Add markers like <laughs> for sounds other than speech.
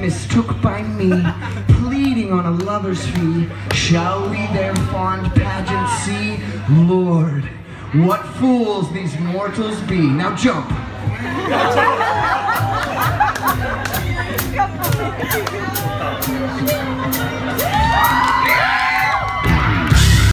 mistook by me, pleading on a lover's fee. Shall we their fond pageant see? Lord, what fools these mortals be. Now jump. <laughs>